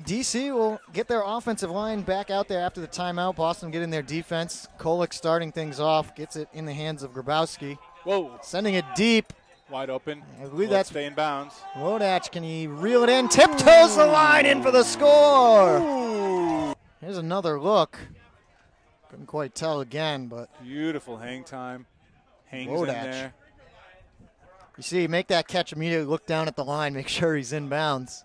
DC will get their offensive line back out there after the timeout. Boston getting their defense. Kolick starting things off, gets it in the hands of Grabowski, Whoa, sending it deep. wide open. I believe that's- stay in bounds. Wodatch, can he reel it in? Tiptoes the line in for the score. Here's another look. Couldn't quite tell again, but Beautiful hang time. Hangs in there. you see, make that catch immediately. Look down at the line, make sure he's in bounds.